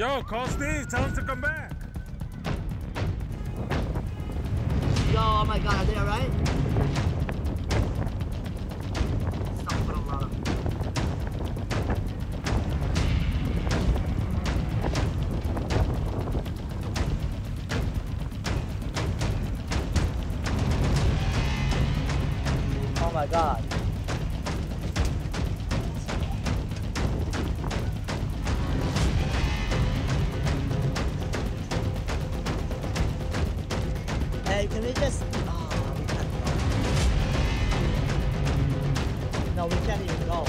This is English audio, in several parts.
Yo, call Steve. Tell him to come back. Yo, oh my god, are they alright? Oh my god. Can we just... Oh, we can't go. No, we can't even go.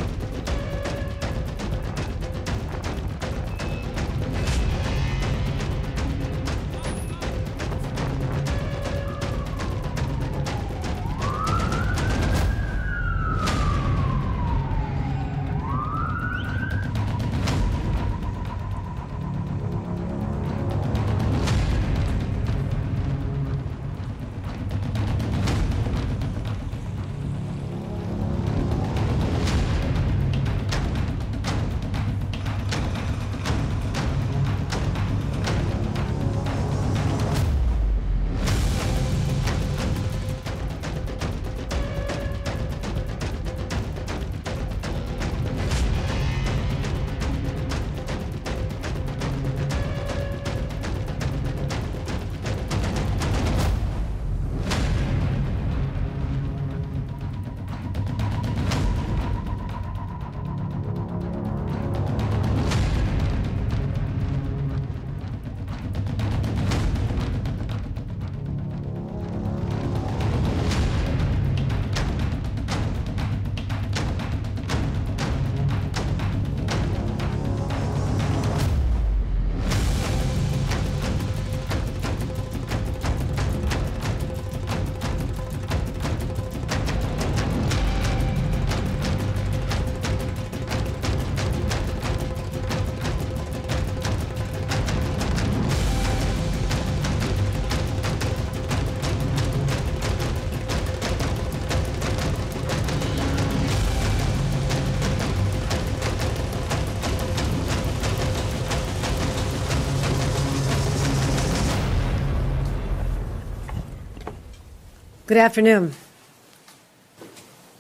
Good afternoon.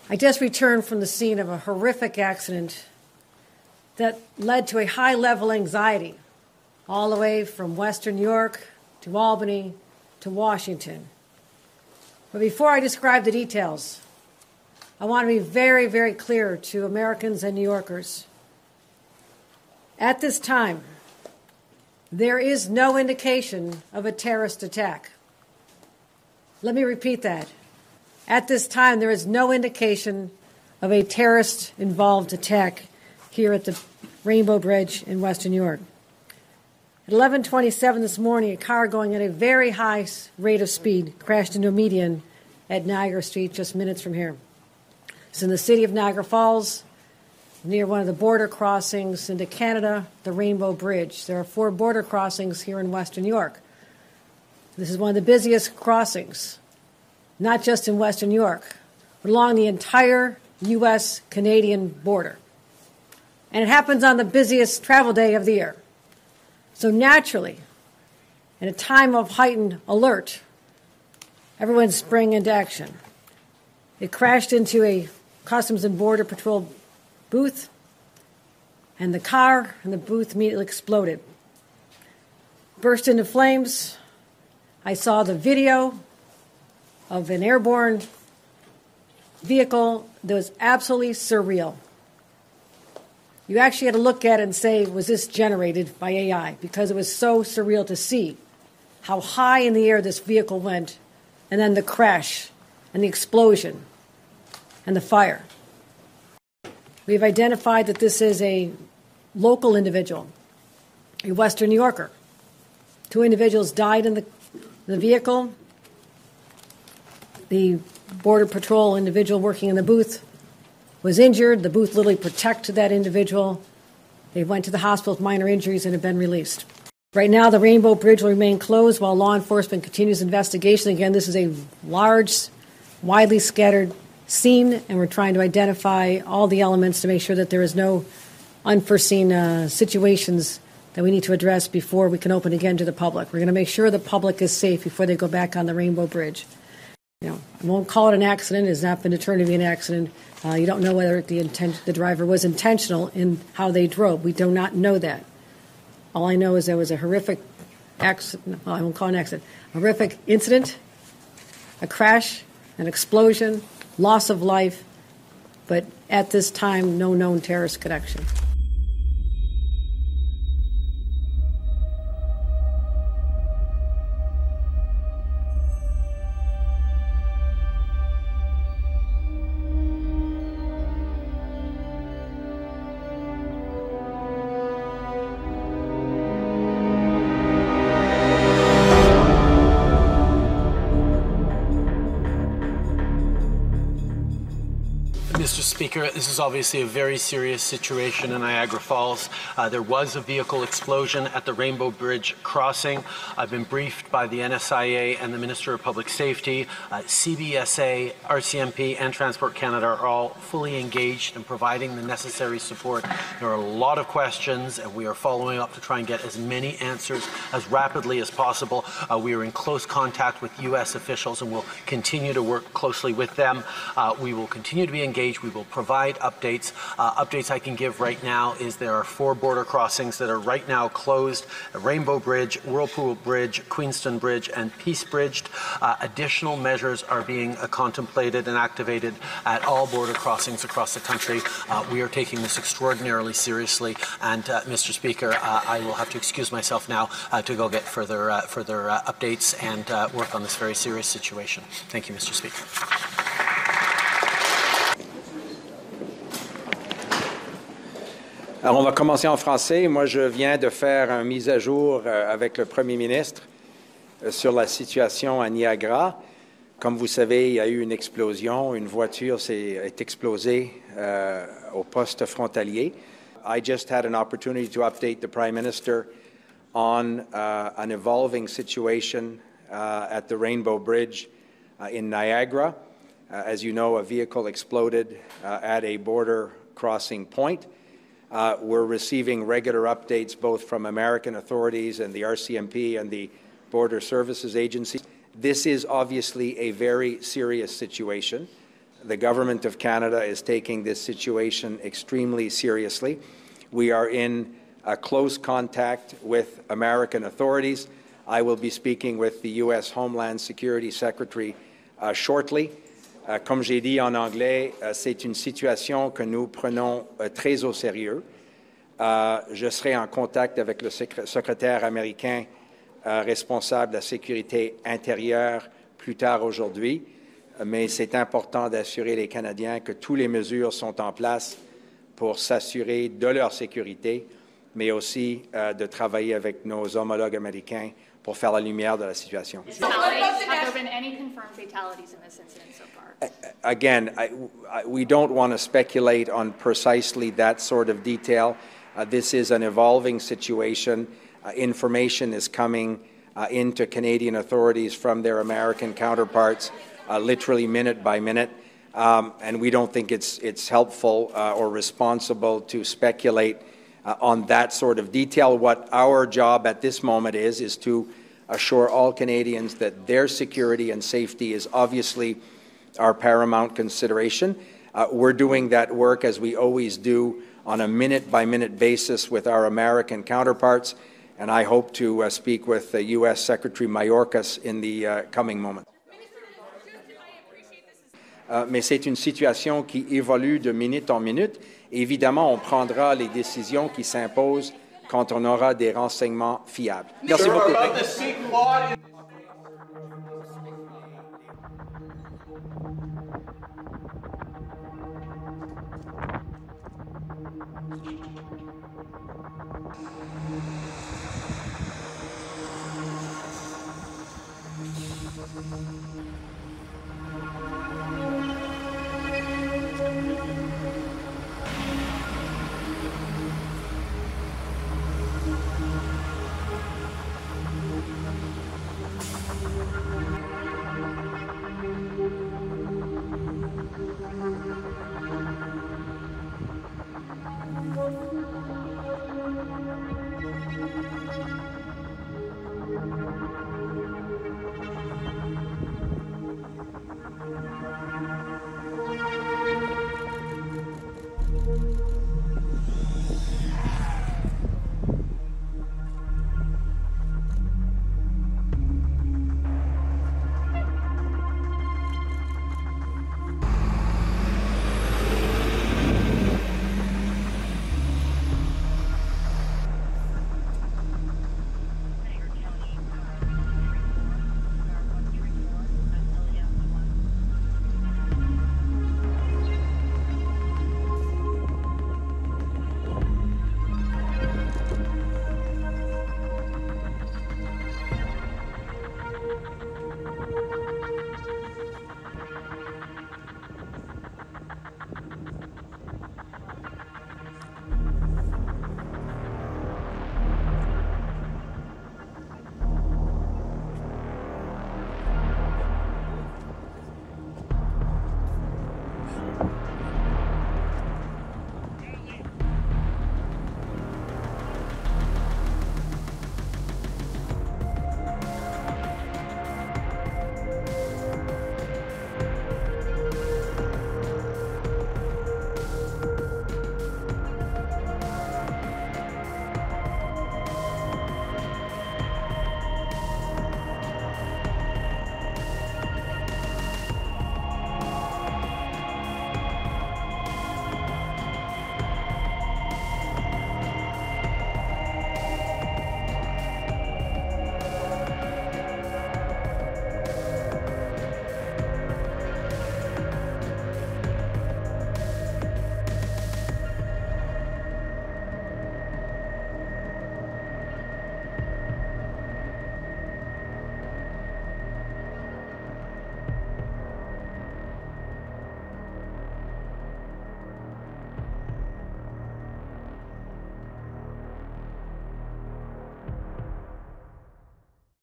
I just returned from the scene of a horrific accident that led to a high level anxiety all the way from Western New York to Albany to Washington. But before I describe the details, I want to be very, very clear to Americans and New Yorkers. At this time, there is no indication of a terrorist attack. Let me repeat that. At this time, there is no indication of a terrorist involved attack here at the Rainbow Bridge in Western York. At 11:27 this morning, a car going at a very high rate of speed crashed into a median at Niagara Street just minutes from here. It's in the city of Niagara Falls, near one of the border crossings into Canada, the Rainbow Bridge. There are four border crossings here in Western York. This is one of the busiest crossings, not just in Western New York, but along the entire U.S. Canadian border. And it happens on the busiest travel day of the year. So naturally, in a time of heightened alert, everyone sprang into action. It crashed into a Customs and Border Patrol booth, and the car and the booth immediately exploded. Burst into flames. I saw the video of an airborne vehicle that was absolutely surreal. You actually had to look at it and say, was this generated by AI? Because it was so surreal to see how high in the air this vehicle went, and then the crash, and the explosion, and the fire. We've identified that this is a local individual, a Western New Yorker. Two individuals died in the, the vehicle. The Border Patrol individual working in the booth was injured. The booth literally protected that individual. They went to the hospital with minor injuries and have been released. Right now, the Rainbow Bridge will remain closed while law enforcement continues investigation. Again, this is a large, widely scattered scene, and we're trying to identify all the elements to make sure that there is no unforeseen uh, situations that we need to address before we can open again to the public. We're going to make sure the public is safe before they go back on the Rainbow Bridge. You know, I won't call it an accident. It has not been determined to be an accident. Uh, you don't know whether the intent, the driver was intentional in how they drove. We do not know that. All I know is there was a horrific accident. Well, I won't call it an accident. Horrific incident, a crash, an explosion, loss of life, but at this time, no known terrorist connection. Speaker, this is obviously a very serious situation in Niagara Falls. Uh, there was a vehicle explosion at the Rainbow Bridge crossing. I've been briefed by the NSIA and the Minister of Public Safety. Uh, CBSA, RCMP, and Transport Canada are all fully engaged in providing the necessary support. There are a lot of questions, and we are following up to try and get as many answers as rapidly as possible. Uh, we are in close contact with U.S. officials and we'll continue to work closely with them. Uh, we will continue to be engaged we will provide updates. Uh, updates I can give right now is there are four border crossings that are right now closed. Rainbow Bridge, Whirlpool Bridge, Queenston Bridge, and Peace Bridge. Uh, additional measures are being uh, contemplated and activated at all border crossings across the country. Uh, we are taking this extraordinarily seriously. And, uh, Mr. Speaker, I will have to excuse myself now to go get further, further updates and work on this very serious situation. Thank you, Mr. Speaker. Alors, on va commencer en français. Moi, je viens de faire une mise à jour euh, avec le premier ministre euh, sur la situation à Niagara. Comme vous savez, il y a eu une explosion. Une voiture est explosée euh, au poste frontalier. I just had an opportunity to update the Prime Minister on uh, an evolving situation uh, at the Rainbow Bridge uh, in Niagara. as you know, a vehicle exploded at a border crossing point. Uh, we're receiving regular updates both from American authorities and the RCMP and the Border Services Agency. This is obviously a very serious situation. The Government of Canada is taking this situation extremely seriously. We are in close contact with American authorities. I will be speaking with the U.S. Homeland Security Secretary uh, shortly. Euh, comme j'ai dit en anglais, euh, c'est une situation que nous prenons euh, très au sérieux. je serai en contact avec le secrétaire américain responsable de la sécurité intérieure plus tard aujourd'hui, mais c'est important d'assurer les Canadiens que toutes les mesures sont en place pour s'assurer de leur sécurité, mais aussi de travailler avec nos homologues américains pour faire la lumière de la situation. Again, I, I, we don't want to speculate on precisely that sort of detail. Uh, this is an evolving situation. Uh, information is coming uh, into Canadian authorities from their American counterparts, uh, literally minute by minute. Um, and we don't think it's, it's helpful uh, or responsible to speculate uh, on that sort of detail. What our job at this moment is, is to assure all Canadians that their security and safety is obviously our paramount consideration. Uh, we're doing that work as we always do on a minute by minute basis with our American counterparts, and I hope to uh, speak with the U.S. Secretary Mayorkas in the uh, coming moments. Uh, mais c'est une situation qui évolue de minute en minute. Évidemment, on prendra les décisions qui s'imposent quand on aura des renseignements fiables. Merci beaucoup. Thank you. Thank you.